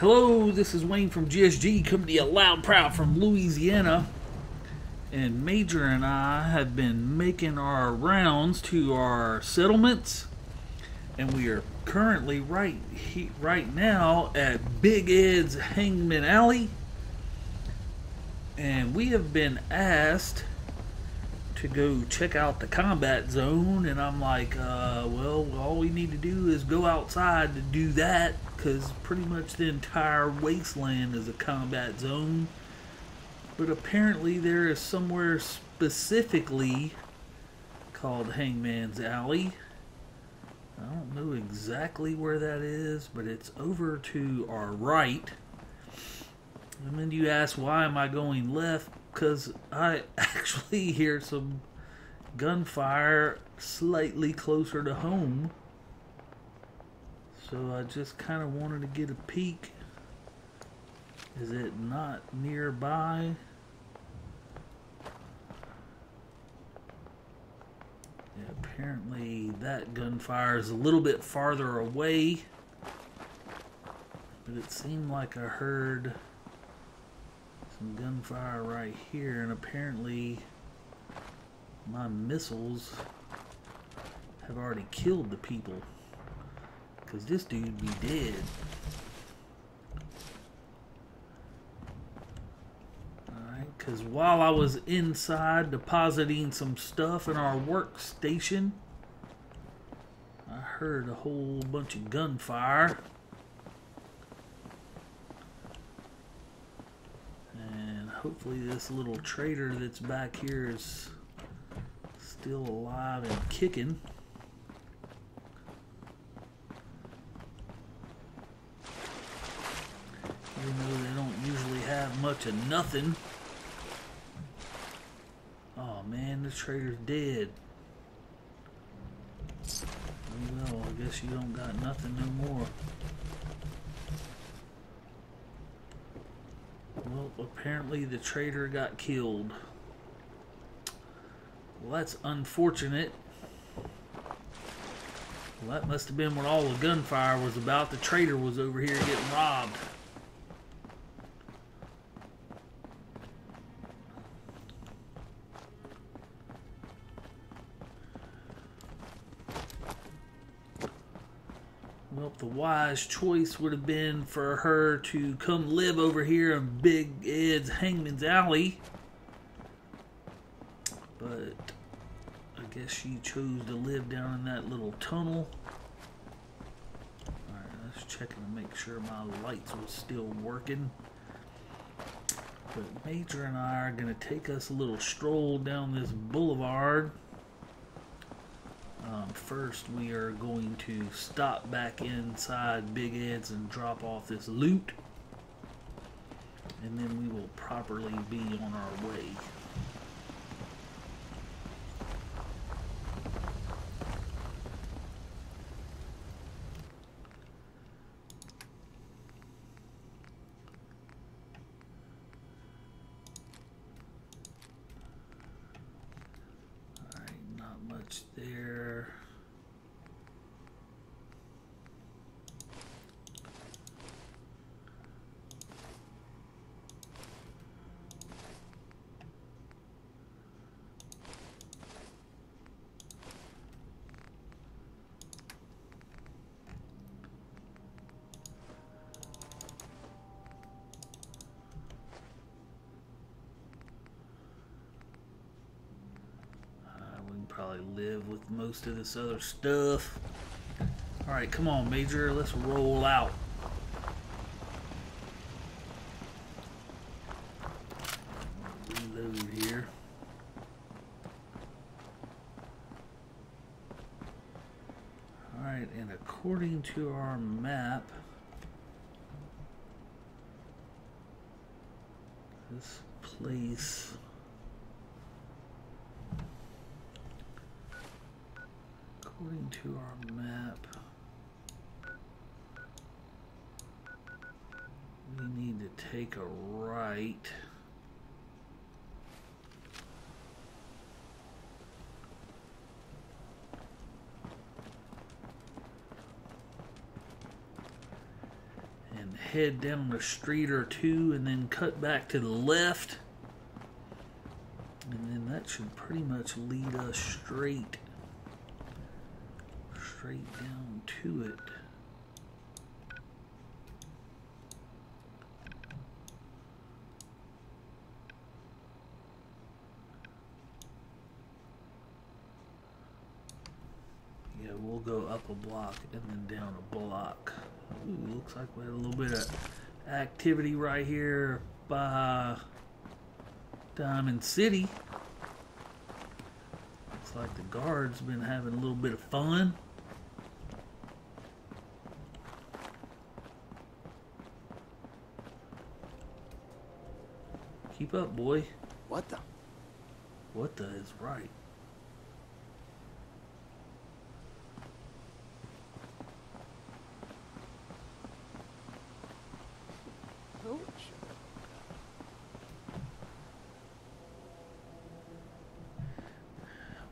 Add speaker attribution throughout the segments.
Speaker 1: Hello, this is Wayne from GSG coming to you loud proud from Louisiana. And Major and I have been making our rounds to our settlements. And we are currently right he, right now at Big Ed's Hangman Alley. And we have been asked to go check out the combat zone and i'm like uh, well all we need to do is go outside to do that because pretty much the entire wasteland is a combat zone. But apparently there is somewhere specifically called hangman's alley. I don't know exactly where that is but it's over to our right. And then you ask why am i going left? Because I actually hear some gunfire slightly closer to home. So I just kind of wanted to get a peek. Is it not nearby? Yeah, apparently that gunfire is a little bit farther away. But it seemed like I heard some gunfire right here, and apparently my missiles have already killed the people. Because this dude be dead. Alright, because while I was inside depositing some stuff in our workstation, I heard a whole bunch of gunfire. And hopefully this little trader that's back here is still alive and kicking. Even though they don't usually of nothing. Oh man, the trader's dead. Well, I guess you don't got nothing no more. Well, apparently the trader got killed. Well, that's unfortunate. Well, that must have been when all the gunfire was about. The trader was over here getting robbed. Wise choice would have been for her to come live over here in Big Ed's Hangman's Alley. But I guess she chose to live down in that little tunnel. Alright, let's check and make sure my lights were still working. But Major and I are going to take us a little stroll down this boulevard. Um, first, we are going to stop back inside Big Ed's and drop off this loot. And then we will properly be on our way. Live with most of this other stuff. Alright, come on, Major. Let's roll out. Reload here. Alright, and according to our map, this place according to our map, we need to take a right. and head down a street or two and then cut back to the left. And then that should pretty much lead us straight straight down to it. Yeah, we'll go up a block and then down a block. Ooh, looks like we had a little bit of activity right here by Diamond City. Looks like the guards been having a little bit of fun. Keep up, boy.
Speaker 2: What the?
Speaker 1: What the is right?
Speaker 2: Hooch.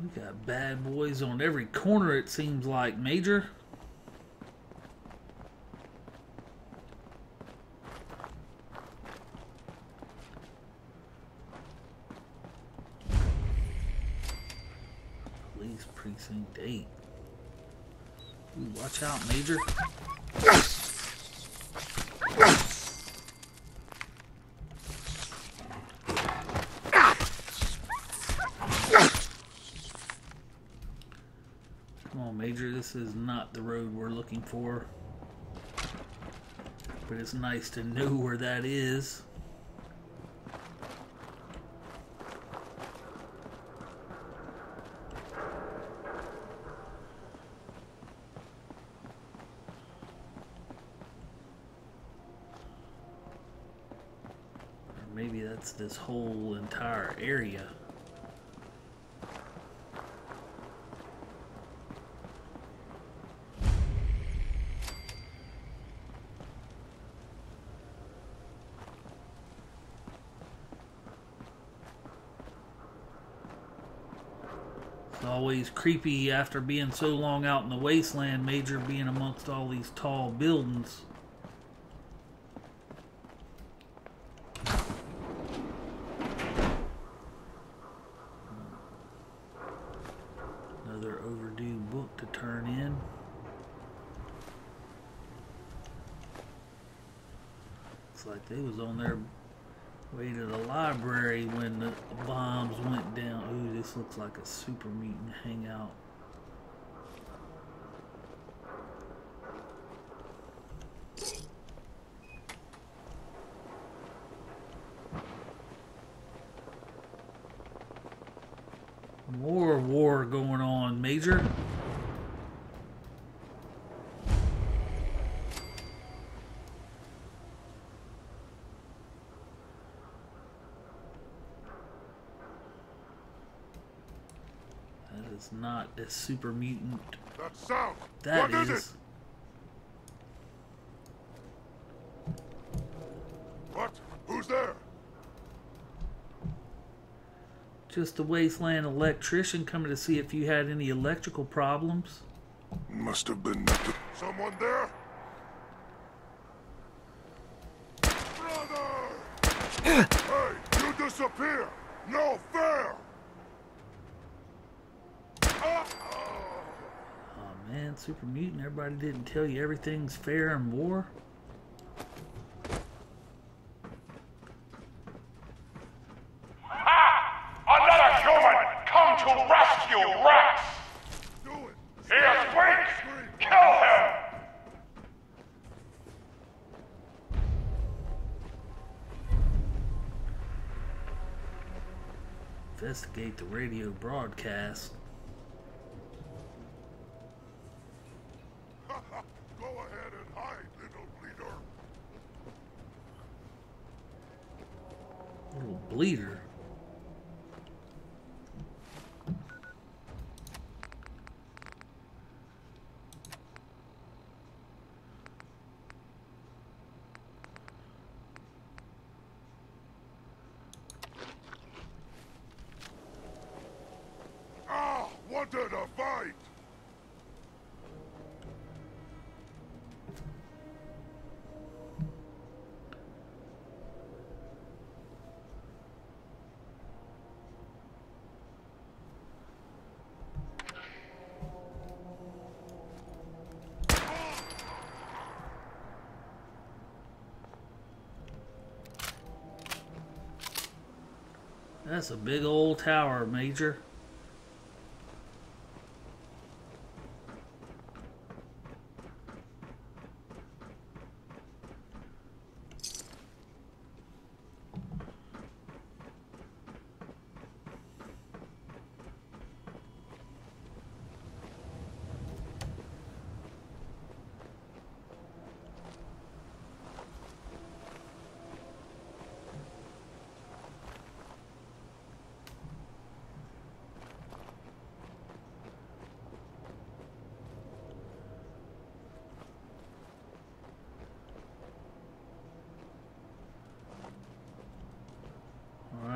Speaker 1: We got bad boys on every corner, it seems like, Major. Watch out, Major. Come on, Major. This is not the road we're looking for. But it's nice to know where that is. Or maybe that's this whole entire area. It's always creepy after being so long out in the wasteland, Major being amongst all these tall buildings. Looks like they was on their way to the library when the bombs went down. Ooh, this looks like a super mutant hangout. More war going on, Major. That is not a super mutant.
Speaker 3: That sound!
Speaker 1: That
Speaker 3: what
Speaker 1: is.
Speaker 3: is it? What? Who's there?
Speaker 1: Just a wasteland electrician coming to see if you had any electrical problems.
Speaker 3: Must have been nothing. Someone there? Brother! hey, you disappear! No fair! Ah!
Speaker 1: Oh man, super mutant. Everybody didn't tell you everything's fair and war.
Speaker 4: Another human come to rescue Rex!
Speaker 3: Do it!
Speaker 4: He is! Kill him!
Speaker 1: Investigate the radio broadcast.
Speaker 3: Go ahead and hide, little bleeder.
Speaker 1: Little bleeder.
Speaker 3: Ah! Wanted a fight!
Speaker 1: That's a big old tower, Major.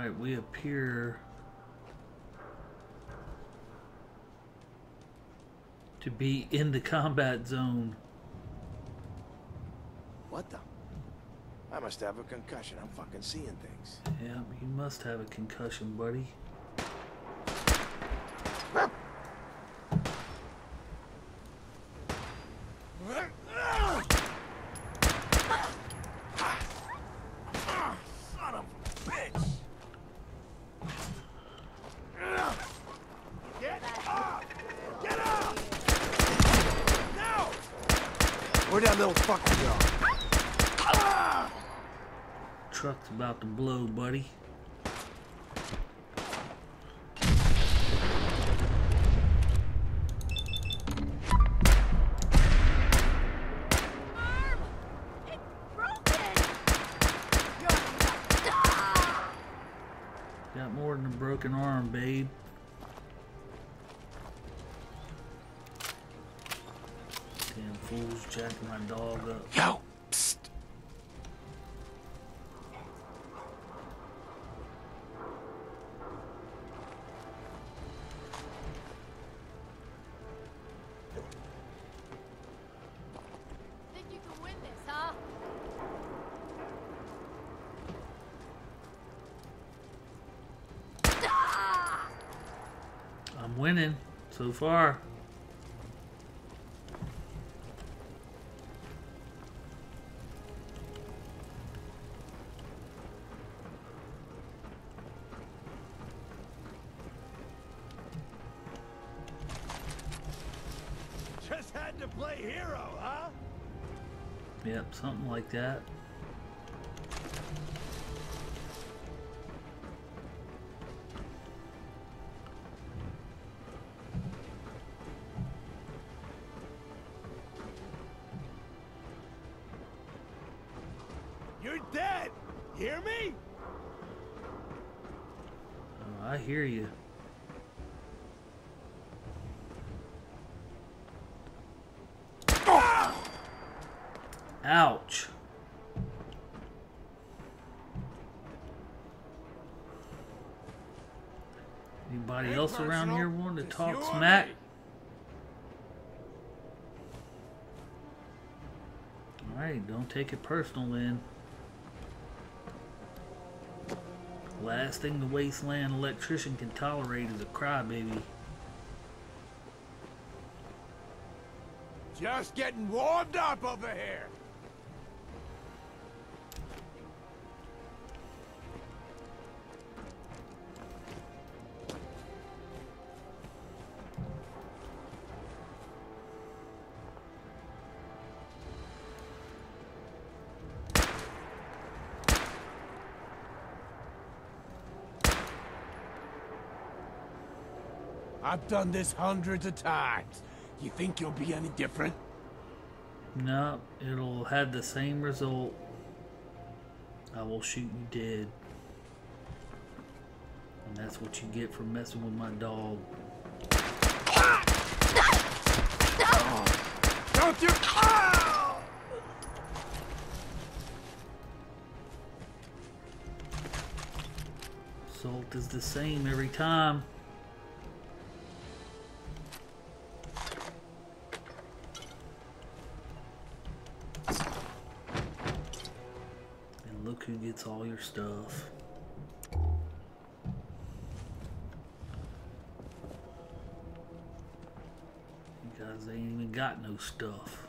Speaker 1: Alright, we appear to be in the combat zone.
Speaker 5: What the? I must have a concussion. I'm fucking seeing things.
Speaker 1: Yeah, you must have a concussion, buddy. Winning so far.
Speaker 5: Just had to play hero, huh?
Speaker 1: Yep, something like that. Ouch. Anybody else around here want to talk smack? Alright, don't take it personal then. Last thing the wasteland electrician can tolerate is a crybaby.
Speaker 5: Just getting warmed up over here. I've done this hundreds of times. You think you'll be any different?
Speaker 1: No, it'll have the same result. I will shoot you dead. And that's what you get for messing with my dog.
Speaker 5: Don't you? Ah!
Speaker 1: Salt is the same every time. Stuff. You guys ain't even got no stuff.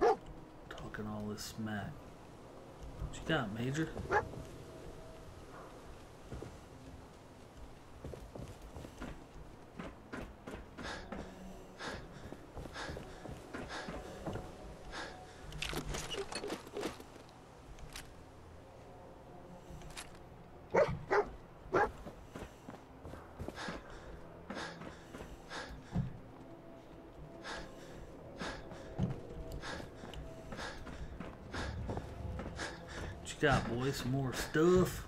Speaker 1: Talking all this smack. What you got, Major? You got, boy? Some more stuff.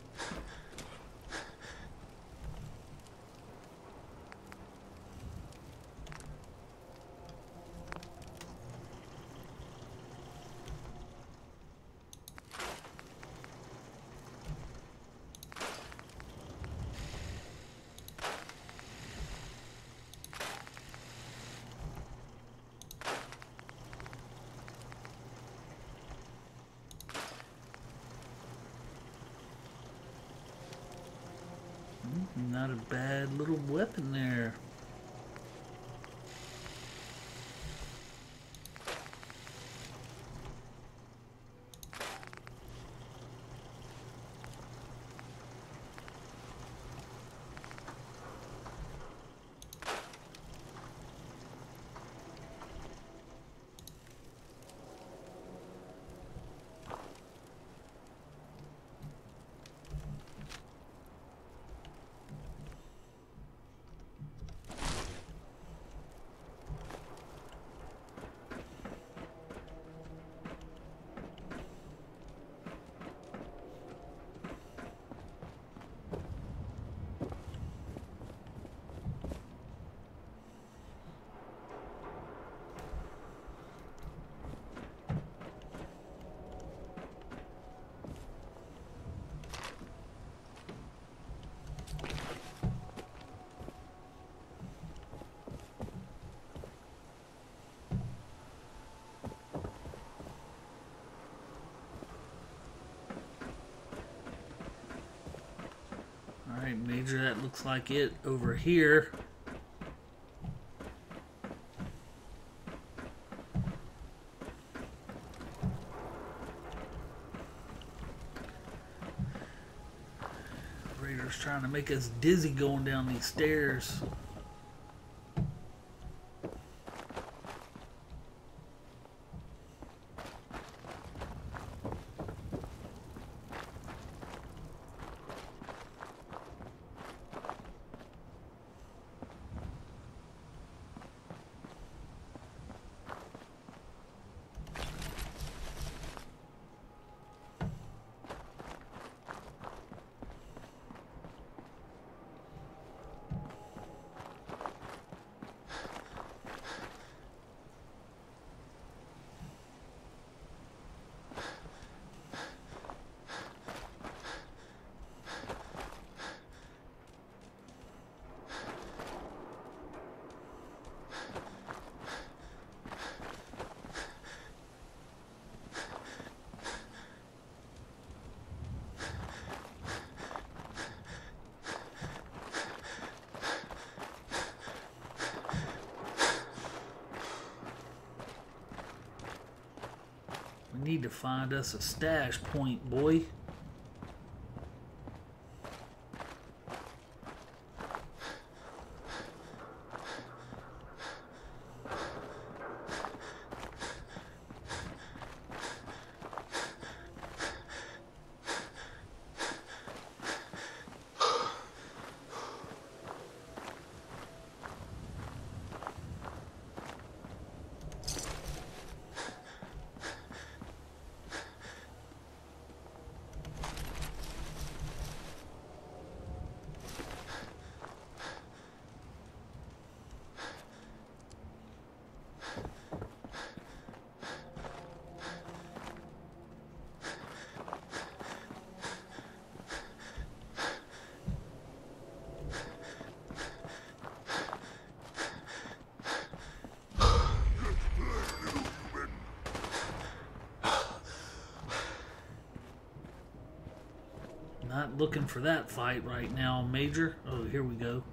Speaker 1: Not a bad little weapon there. Alright, Major, that looks like it over here. Raider's trying to make us dizzy going down these stairs. Need to find us a stash point, boy. Not looking for that fight right now, Major. Oh, here we go.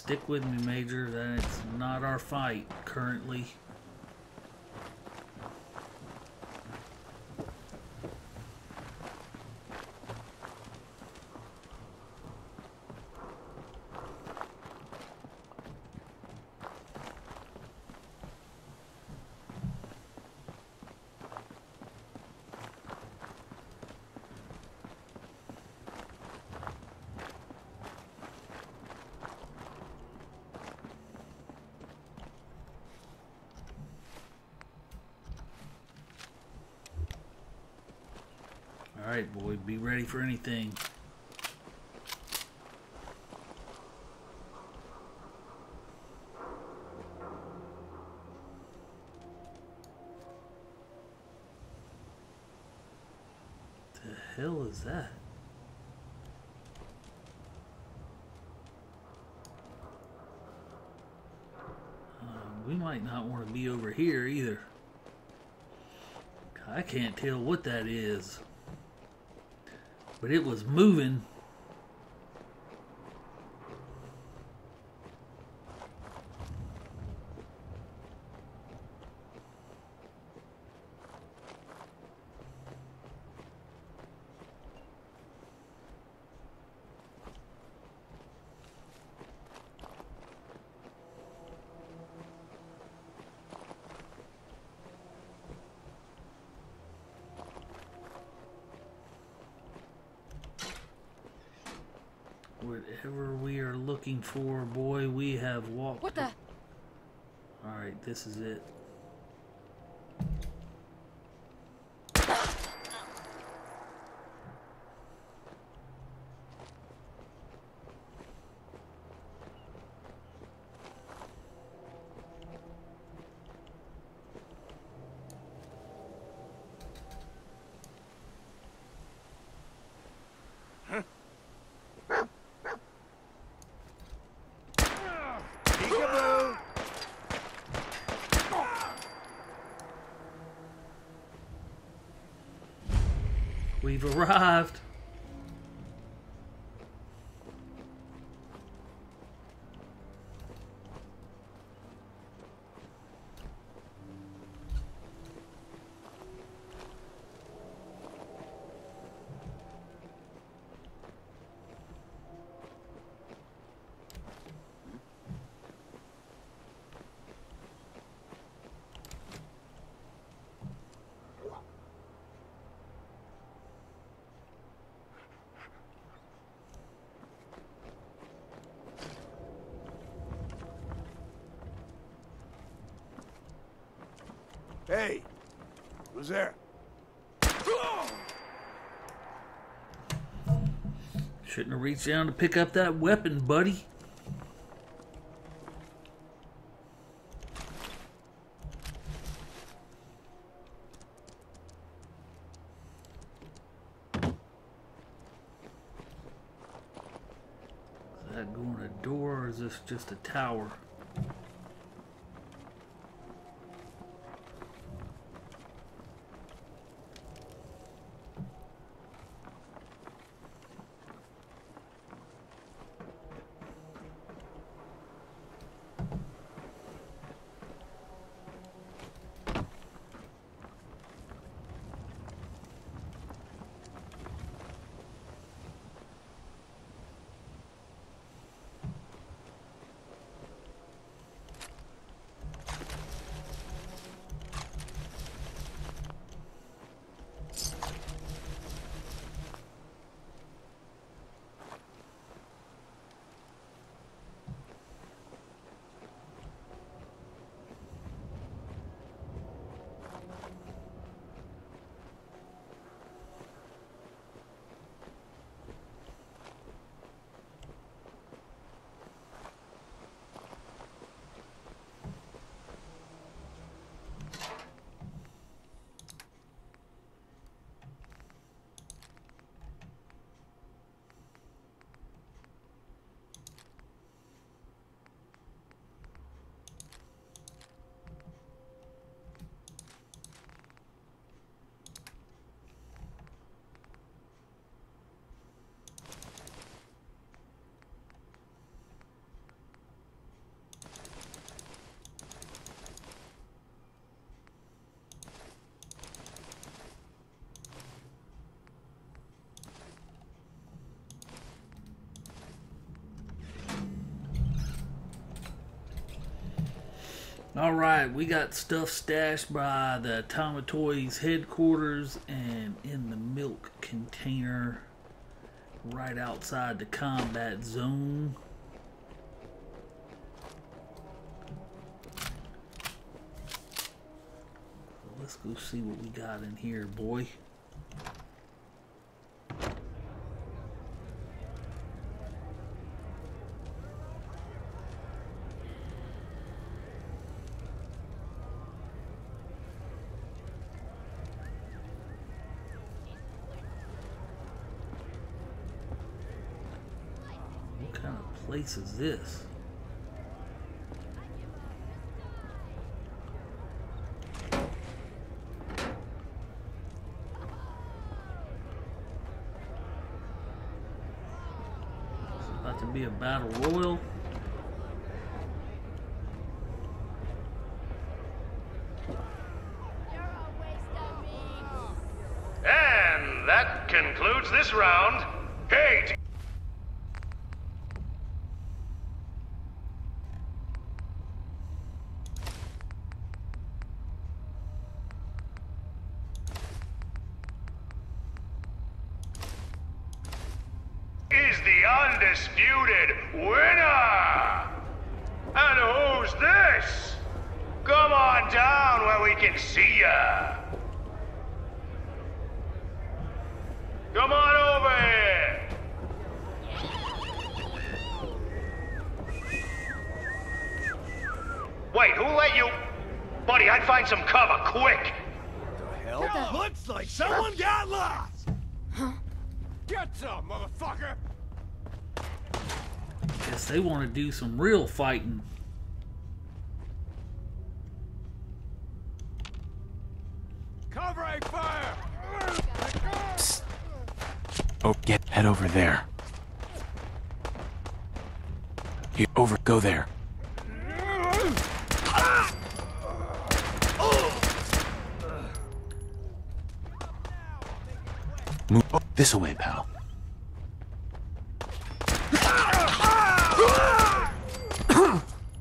Speaker 1: Stick with me, Major. That's not our fight currently. All right, boy, be ready for anything. The hell is that? Um, we might not want to be over here either. I can't tell what that is but it was moving. Whatever we are looking for, boy, we have walked.
Speaker 6: What the?
Speaker 1: All right, this is it. We've arrived.
Speaker 2: Hey, who's there?
Speaker 1: Shouldn't have reached down to pick up that weapon, buddy. Is that going a door or is this just a tower? All right, we got stuff stashed by the Tomatoys headquarters and in the milk container right outside the combat zone. Let's go see what we got in here, boy. What kind of place is this? To be a battle royal?
Speaker 4: And that concludes this round. Hey, t- is the undisputed winner. And who's this? Come on down where we can see ya. Come on over here. Wait, who let you? Buddy, I'd find some cover quick.
Speaker 2: Hell, looks like someone got lost. Get some, motherfucker.
Speaker 1: Guess they want to do some real fighting.
Speaker 2: Covering fire.
Speaker 5: Oh, get head over there. Here, over, go there. Move oh, this away, pal.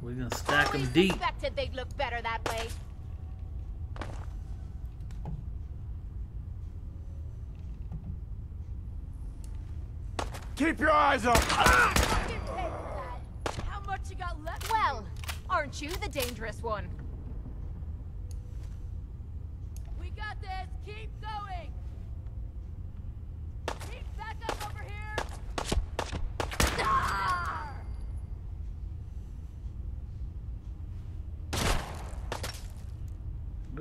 Speaker 1: We're gonna stack them
Speaker 6: Always
Speaker 1: deep.
Speaker 6: suspected they'd look better that way.
Speaker 2: Keep your eyes open. Ah!
Speaker 6: Fucking pay for that. How much you got left?
Speaker 7: Well, aren't you the dangerous one?
Speaker 6: We got this. Keep going. Keep back up over here. Ah!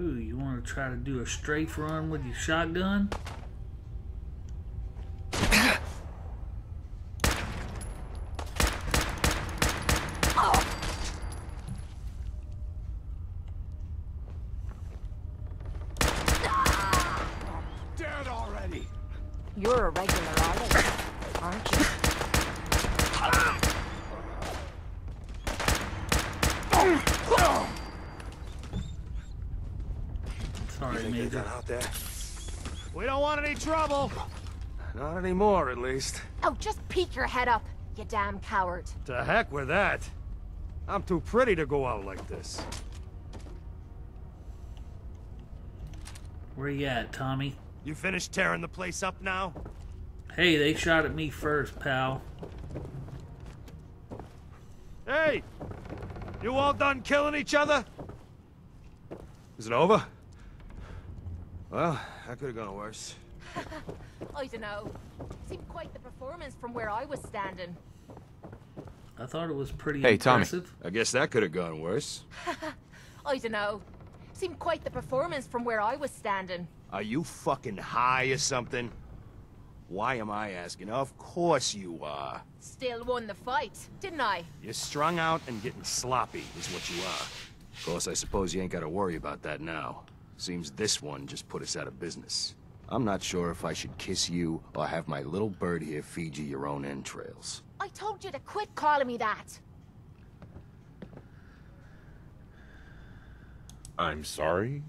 Speaker 1: Ooh, you want to try to do a strafe run with your shotgun?
Speaker 7: You're a regular artist, aren't you?
Speaker 1: Sorry,
Speaker 2: Think they
Speaker 1: Major.
Speaker 2: got out there? We don't want any trouble. Not anymore, at least.
Speaker 7: Oh, just peek your head up, you damn coward.
Speaker 2: To heck with that. I'm too pretty to go out like this.
Speaker 1: Where you at, Tommy?
Speaker 2: You finished tearing the place up now?
Speaker 1: Hey, they shot at me first, pal.
Speaker 2: Hey! You all done killing each other? Is it over? Well, that could have gone worse.
Speaker 7: I don't know. Seemed quite the performance from where I was standing.
Speaker 1: I thought it was pretty
Speaker 5: Hey, Tommy.
Speaker 2: I guess that could have gone worse.
Speaker 7: I don't know. Seemed quite the performance from where I was standing.
Speaker 2: Are you fucking high or something? Why am I asking? Of course you are.
Speaker 7: Still won the fight, didn't I?
Speaker 2: You're strung out and getting sloppy is what you are. Of course, I suppose you ain't gotta worry about that now. Seems this one just put us out of business. I'm not sure if I should kiss you or have my little bird here feed you your own entrails.
Speaker 7: I told you to quit calling me that.
Speaker 8: I'm sorry.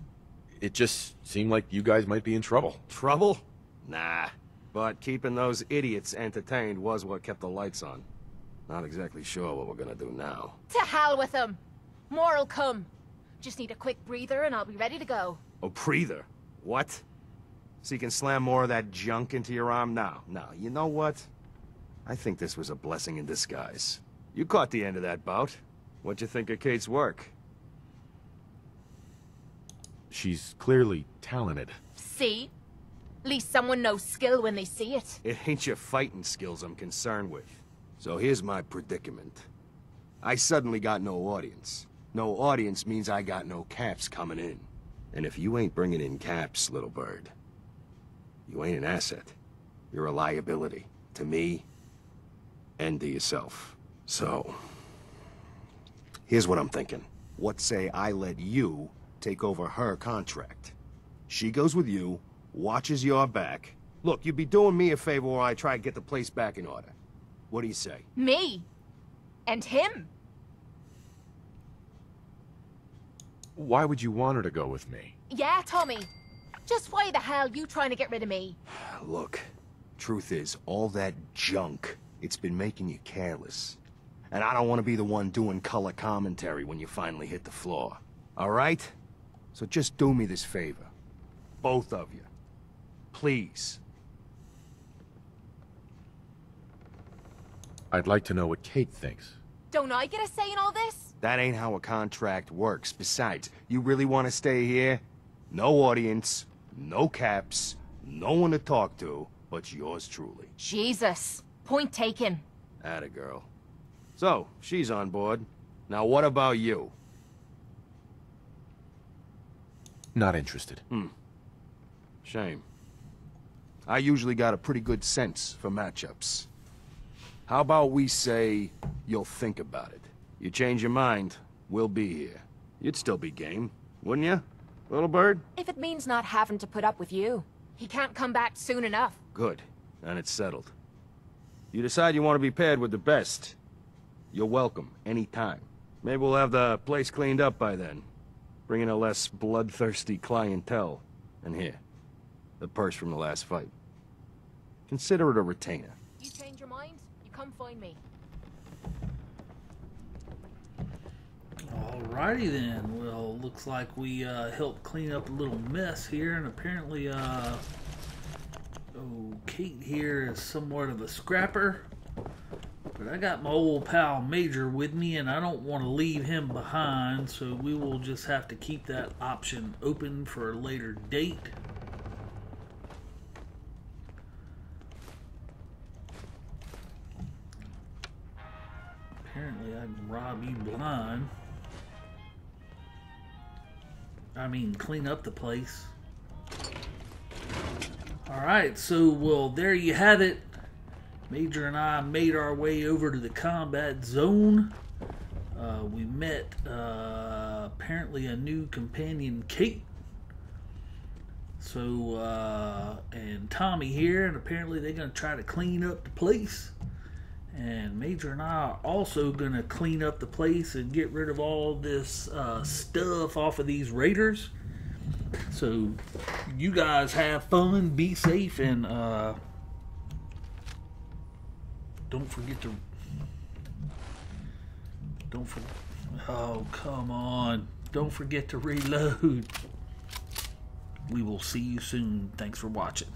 Speaker 8: It just seemed like you guys might be in trouble.
Speaker 2: Trouble? Nah. But keeping those idiots entertained was what kept the lights on. Not exactly sure what we're gonna do now.
Speaker 7: To hell with them. More'll come. Just need a quick breather and I'll be ready to go.
Speaker 2: A breather? What? So you can slam more of that junk into your arm? now? Now, You know what? I think this was a blessing in disguise. You caught the end of that bout. What'd you think of Cait's work?
Speaker 8: She's clearly talented.
Speaker 7: See? At least someone knows skill when they see it.
Speaker 2: It ain't your fighting skills I'm concerned with. So here's my predicament. I suddenly got no audience. No audience means I got no caps coming in. And if you ain't bringing in caps, little bird, you ain't an asset. You're a liability. To me, and to yourself. So, here's what I'm thinking. What say I let you take over her contract? She goes with you, watches your back. Look, you'd be doing me a favor while I try to get the place back in order. What do you say?
Speaker 7: Me. And him.
Speaker 8: Why would you want her to go with me?
Speaker 7: Yeah, Tommy. Just why the hell you trying to get rid of me?
Speaker 2: Look, truth is, all that junk, it's been making you careless. And I don't want to be the one doing color commentary when you finally hit the floor. All right? So just do me this favor. Both of you. Please.
Speaker 8: I'd like to know what Cait thinks.
Speaker 7: Don't I get a say in all this?
Speaker 2: That ain't how a contract works. Besides, you really want to stay here? No audience, no caps, no one to talk to, but yours truly.
Speaker 7: Jesus. Point taken.
Speaker 2: Atta girl. So, she's on board. Now what about you?
Speaker 8: Not interested. Hmm.
Speaker 2: Shame. I usually got a pretty good sense for matchups. How about we say you'll think about it? You change your mind, we'll be here. You'd still be game, wouldn't you, little bird?
Speaker 7: If it means not having to put up with you. He can't come back soon enough.
Speaker 2: Good. Then it's settled. You decide you want to be paired with the best. You're welcome, anytime. Maybe we'll have the place cleaned up by then. Bring in a less bloodthirsty clientele. And here, the purse from the last fight. Consider it a retainer.
Speaker 7: You change your mind, you come find me.
Speaker 1: Alrighty then. Well, looks like we uh, helped clean up a little mess here, and apparently, uh, oh, Cait here is somewhat of a scrapper. But I got my old pal Major with me, and I don't want to leave him behind, so we will just have to keep that option open for a later date. Apparently, I can rob you blind. I mean, clean up the place. Alright, so, well, there you have it. Major and I made our way over to the combat zone. Uh, we met uh, apparently a new companion, Cait. So, uh, and Tommy here, and apparently they're going to try to clean up the place. And Major and I are also going to clean up the place and get rid of all this uh, stuff off of these raiders. So, you guys have fun, be safe, and uh, don't forget to. Don't forget. Oh, come on. Don't forget to reload. We will see you soon. Thanks for watching.